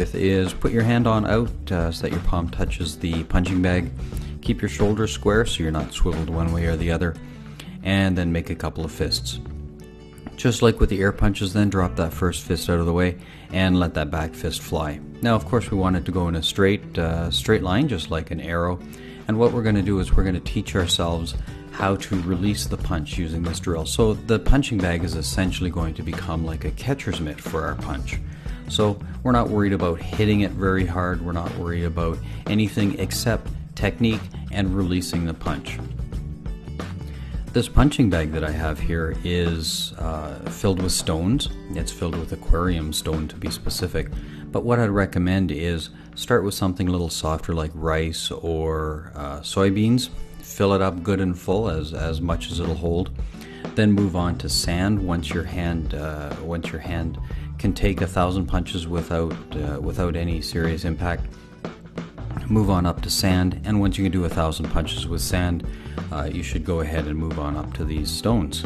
is put your hand on out uh, so that your palm touches the punching bag. Keep your shoulders square so you're not swiveled one way or the other. And then make a couple of fists. Just like with the air punches, then drop that first fist out of the way and let that back fist fly. Now, of course, we want it to go in a straight, uh, straight line, just like an arrow. And what we're going to do is we're going to teach ourselves how to release the punch using this drill. So the punching bag is essentially going to become like a catcher's mitt for our punch. So we're not worried about hitting it very hard. We're not worried about anything except technique and releasing the punch. This punching bag that I have here is uh, filled with stones. It's filled with aquarium stone to be specific. But what I'd recommend is start with something a little softer like rice or uh, soybeans. Fill it up good and full as, as much as it'll hold. Then move on to sand once your hand uh, once your hand can take a thousand punches without uh, without any serious impact. Move on up to sand, and once you can do a thousand punches with sand, uh, you should go ahead and move on up to these stones.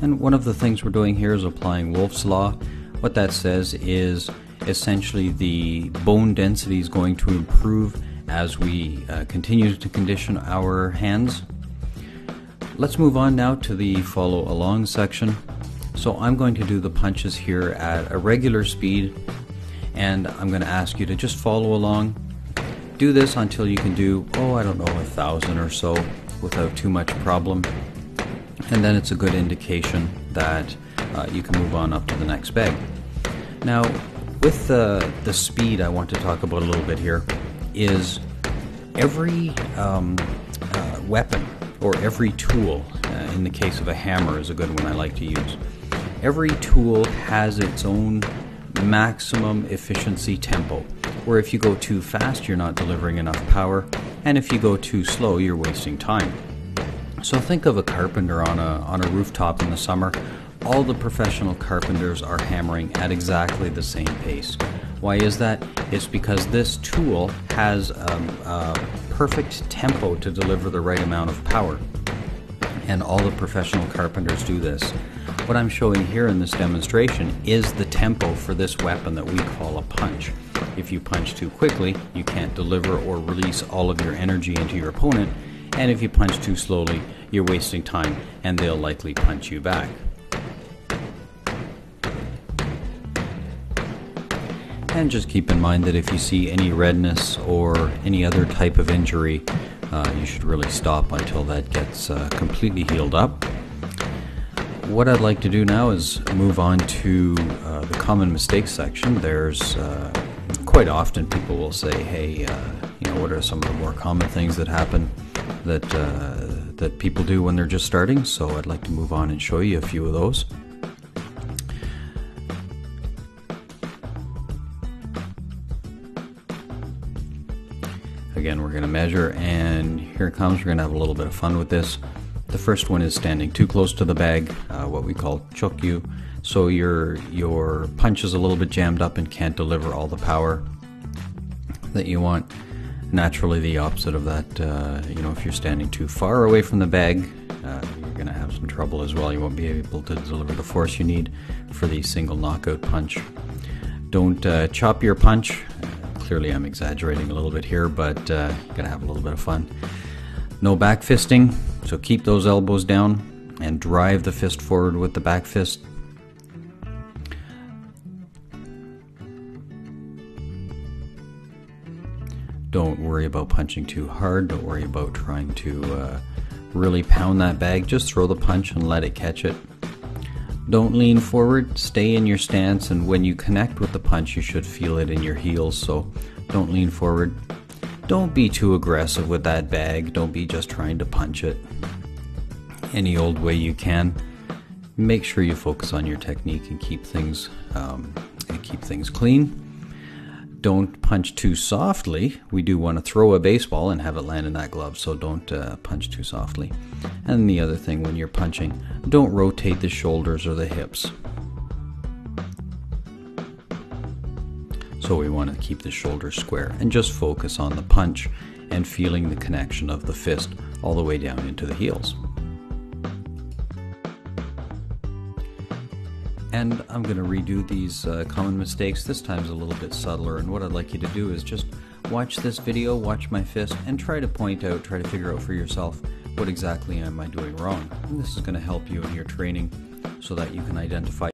And one of the things we're doing here is applying Wolff's Law. What that says is essentially the bone density is going to improve as we uh, continue to condition our hands Let's move on now to the follow along section. So I'm going to do the punches here at a regular speed and I'm going to ask you to just follow along. Do this until you can do, oh, I don't know, a thousand or so without too much problem. And then it's a good indication that uh, you can move on up to the next bag. Now, with the, the speed I want to talk about a little bit here is every um, weapon or every tool, uh, in the case of a hammer is a good one I like to use. Every tool has its own maximum efficiency tempo, where if you go too fast, you're not delivering enough power, and if you go too slow, you're wasting time. So think of a carpenter on a, on a rooftop in the summer. All the professional carpenters are hammering at exactly the same pace. Why is that? It's because this tool has um, a perfect tempo to deliver the right amount of power. And all the professional carpenters do this. What I'm showing here in this demonstration is the tempo for this weapon that we call a punch. If you punch too quickly, you can't deliver or release all of your energy into your opponent, and if you punch too slowly, you're wasting time and they'll likely punch you back. And just keep in mind that if you see any redness or any other type of injury, uh, you should really stop until that gets uh, completely healed up. What I'd like to do now is move on to uh, the common mistakes section. There's uh, quite often people will say, "Hey, uh, you know, what are some of the more common things that happen that uh, that people do when they're just starting?" So I'd like to move on and show you a few of those. Again, we're going to measure, and here it comes. We're going to have a little bit of fun with this. The first one is standing too close to the bag, uh, what we call chokyu. So your your punch is a little bit jammed up and can't deliver all the power that you want. Naturally, the opposite of that. Uh, you know, if you're standing too far away from the bag, uh, you're going to have some trouble as well. You won't be able to deliver the force you need for the single knockout punch. Don't uh, chop your punch clearly I'm exaggerating a little bit here, but uh, gotta have a little bit of fun. No back fisting, so keep those elbows down and drive the fist forward with the back fist. Don't worry about punching too hard. Don't worry about trying to uh, really pound that bag. Just throw the punch and let it catch it. Don't lean forward, stay in your stance, and when you connect with the punch, you should feel it in your heels, so don't lean forward. Don't be too aggressive with that bag, don't be just trying to punch it any old way you can. Make sure you focus on your technique and keep things um, and keep things clean don't punch too softly. We do want to throw a baseball and have it land in that glove, so don't uh, punch too softly. And the other thing when you're punching, don't rotate the shoulders or the hips. So we want to keep the shoulders square and just focus on the punch and feeling the connection of the fist all the way down into the heels. And I'm going to redo these uh, common mistakes. This time's a little bit subtler. And what I'd like you to do is just watch this video, watch my fist, and try to point out, try to figure out for yourself what exactly am I doing wrong. And this is going to help you in your training so that you can identify